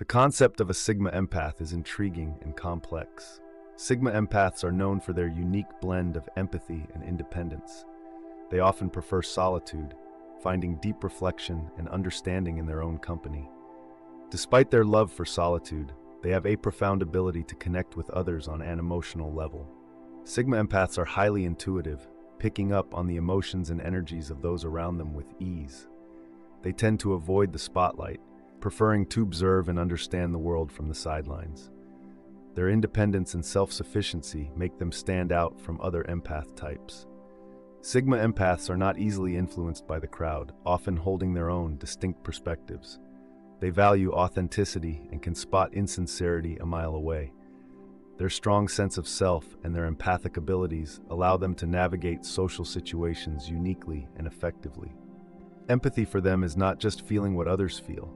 The concept of a Sigma empath is intriguing and complex. Sigma empaths are known for their unique blend of empathy and independence. They often prefer solitude, finding deep reflection and understanding in their own company. Despite their love for solitude, they have a profound ability to connect with others on an emotional level. Sigma empaths are highly intuitive, picking up on the emotions and energies of those around them with ease. They tend to avoid the spotlight, preferring to observe and understand the world from the sidelines. Their independence and self-sufficiency make them stand out from other empath types. Sigma empaths are not easily influenced by the crowd, often holding their own distinct perspectives. They value authenticity and can spot insincerity a mile away. Their strong sense of self and their empathic abilities allow them to navigate social situations uniquely and effectively. Empathy for them is not just feeling what others feel,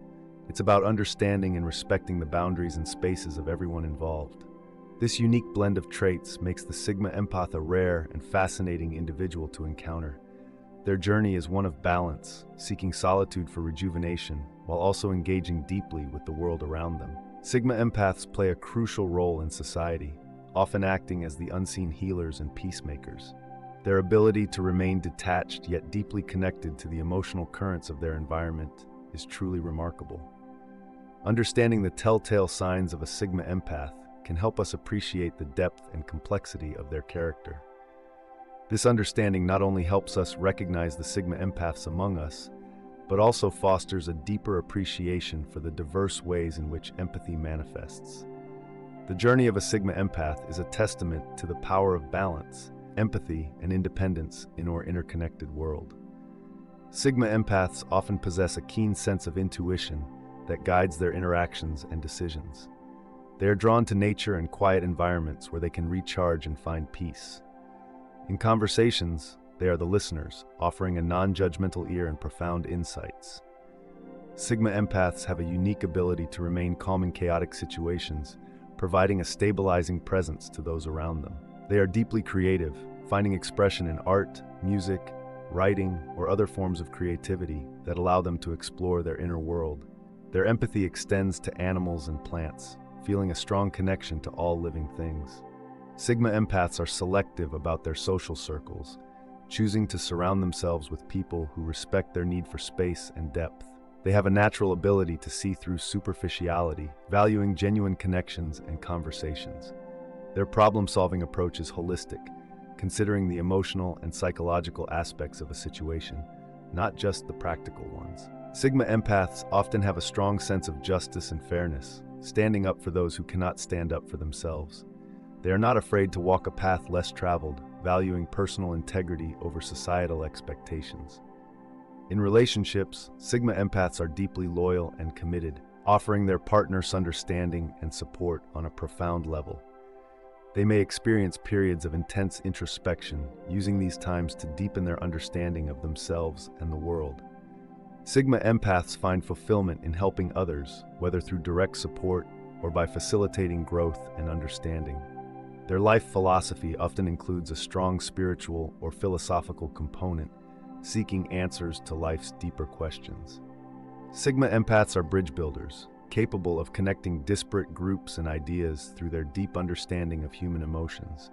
it's about understanding and respecting the boundaries and spaces of everyone involved. This unique blend of traits makes the Sigma empath a rare and fascinating individual to encounter. Their journey is one of balance, seeking solitude for rejuvenation, while also engaging deeply with the world around them. Sigma empaths play a crucial role in society, often acting as the unseen healers and peacemakers. Their ability to remain detached yet deeply connected to the emotional currents of their environment is truly remarkable. Understanding the telltale signs of a Sigma empath can help us appreciate the depth and complexity of their character. This understanding not only helps us recognize the Sigma empaths among us, but also fosters a deeper appreciation for the diverse ways in which empathy manifests. The journey of a Sigma empath is a testament to the power of balance, empathy, and independence in our interconnected world. Sigma empaths often possess a keen sense of intuition that guides their interactions and decisions. They are drawn to nature and quiet environments where they can recharge and find peace. In conversations, they are the listeners, offering a non-judgmental ear and profound insights. Sigma empaths have a unique ability to remain calm in chaotic situations, providing a stabilizing presence to those around them. They are deeply creative, finding expression in art, music, writing, or other forms of creativity that allow them to explore their inner world. Their empathy extends to animals and plants, feeling a strong connection to all living things. Sigma empaths are selective about their social circles, choosing to surround themselves with people who respect their need for space and depth. They have a natural ability to see through superficiality, valuing genuine connections and conversations. Their problem-solving approach is holistic, considering the emotional and psychological aspects of a situation, not just the practical ones. Sigma empaths often have a strong sense of justice and fairness, standing up for those who cannot stand up for themselves. They are not afraid to walk a path less traveled, valuing personal integrity over societal expectations. In relationships, Sigma empaths are deeply loyal and committed, offering their partners understanding and support on a profound level. They may experience periods of intense introspection, using these times to deepen their understanding of themselves and the world. Sigma empaths find fulfillment in helping others, whether through direct support or by facilitating growth and understanding. Their life philosophy often includes a strong spiritual or philosophical component, seeking answers to life's deeper questions. Sigma empaths are bridge builders, capable of connecting disparate groups and ideas through their deep understanding of human emotions.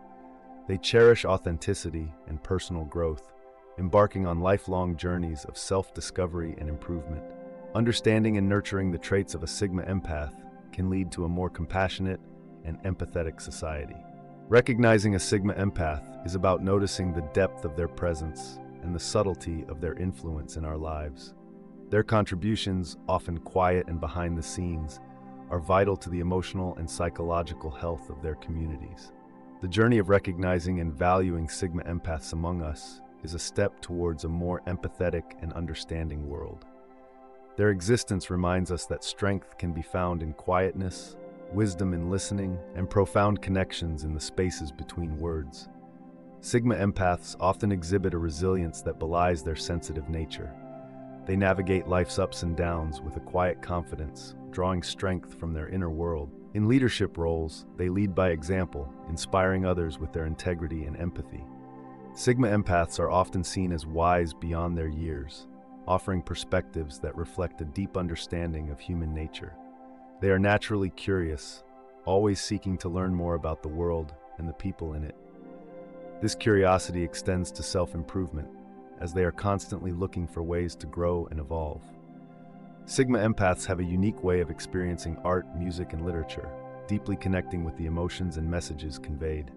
They cherish authenticity and personal growth, embarking on lifelong journeys of self-discovery and improvement. Understanding and nurturing the traits of a Sigma empath can lead to a more compassionate and empathetic society. Recognizing a Sigma empath is about noticing the depth of their presence and the subtlety of their influence in our lives. Their contributions, often quiet and behind the scenes, are vital to the emotional and psychological health of their communities. The journey of recognizing and valuing Sigma empaths among us is a step towards a more empathetic and understanding world. Their existence reminds us that strength can be found in quietness, wisdom in listening, and profound connections in the spaces between words. Sigma empaths often exhibit a resilience that belies their sensitive nature. They navigate life's ups and downs with a quiet confidence, drawing strength from their inner world. In leadership roles, they lead by example, inspiring others with their integrity and empathy. Sigma empaths are often seen as wise beyond their years, offering perspectives that reflect a deep understanding of human nature. They are naturally curious, always seeking to learn more about the world and the people in it. This curiosity extends to self-improvement, as they are constantly looking for ways to grow and evolve. Sigma empaths have a unique way of experiencing art, music, and literature, deeply connecting with the emotions and messages conveyed.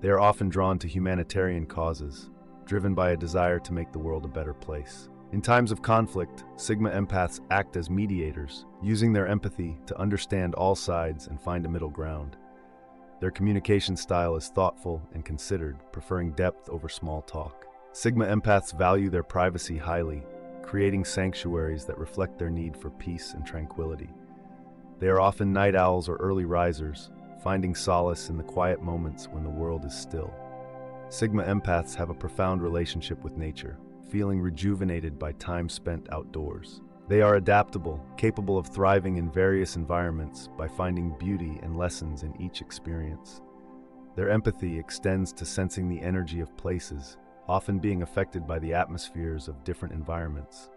They are often drawn to humanitarian causes, driven by a desire to make the world a better place. In times of conflict, Sigma empaths act as mediators, using their empathy to understand all sides and find a middle ground. Their communication style is thoughtful and considered, preferring depth over small talk. Sigma empaths value their privacy highly, creating sanctuaries that reflect their need for peace and tranquility. They are often night owls or early risers, finding solace in the quiet moments when the world is still. Sigma empaths have a profound relationship with nature, feeling rejuvenated by time spent outdoors. They are adaptable, capable of thriving in various environments by finding beauty and lessons in each experience. Their empathy extends to sensing the energy of places, often being affected by the atmospheres of different environments.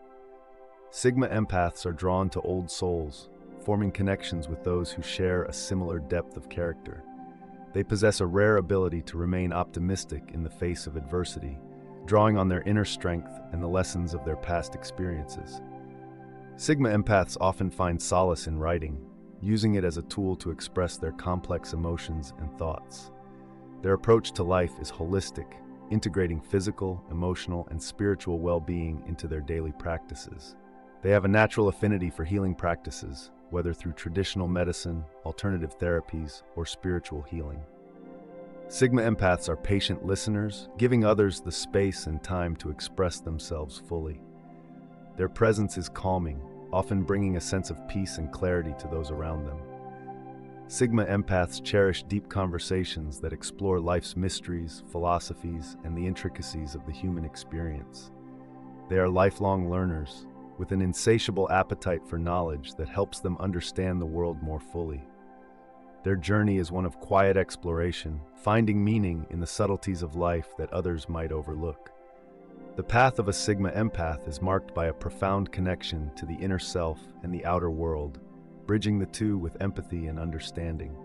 Sigma empaths are drawn to old souls, forming connections with those who share a similar depth of character. They possess a rare ability to remain optimistic in the face of adversity, drawing on their inner strength and the lessons of their past experiences. Sigma empaths often find solace in writing, using it as a tool to express their complex emotions and thoughts. Their approach to life is holistic, integrating physical, emotional, and spiritual well-being into their daily practices. They have a natural affinity for healing practices, whether through traditional medicine, alternative therapies, or spiritual healing. Sigma empaths are patient listeners, giving others the space and time to express themselves fully. Their presence is calming, often bringing a sense of peace and clarity to those around them. Sigma empaths cherish deep conversations that explore life's mysteries, philosophies, and the intricacies of the human experience. They are lifelong learners, with an insatiable appetite for knowledge that helps them understand the world more fully. Their journey is one of quiet exploration, finding meaning in the subtleties of life that others might overlook. The path of a Sigma empath is marked by a profound connection to the inner self and the outer world, bridging the two with empathy and understanding.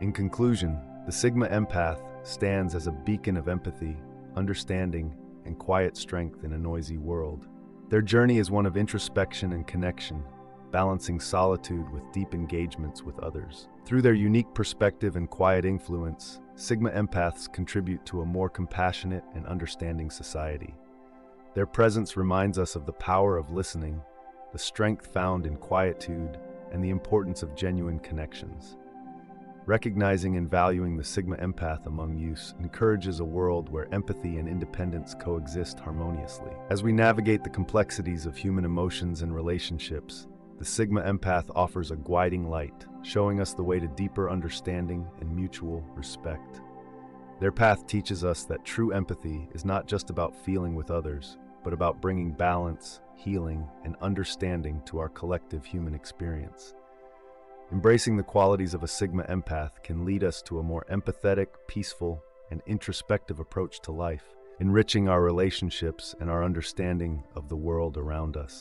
In conclusion, the Sigma empath stands as a beacon of empathy, understanding, and quiet strength in a noisy world. Their journey is one of introspection and connection, balancing solitude with deep engagements with others. Through their unique perspective and quiet influence, Sigma empaths contribute to a more compassionate and understanding society. Their presence reminds us of the power of listening, the strength found in quietude, and the importance of genuine connections. Recognizing and valuing the Sigma empath among youth encourages a world where empathy and independence coexist harmoniously. As we navigate the complexities of human emotions and relationships, the Sigma empath offers a guiding light, showing us the way to deeper understanding and mutual respect. Their path teaches us that true empathy is not just about feeling with others, but about bringing balance, healing, and understanding to our collective human experience. Embracing the qualities of a Sigma empath can lead us to a more empathetic, peaceful, and introspective approach to life, enriching our relationships and our understanding of the world around us.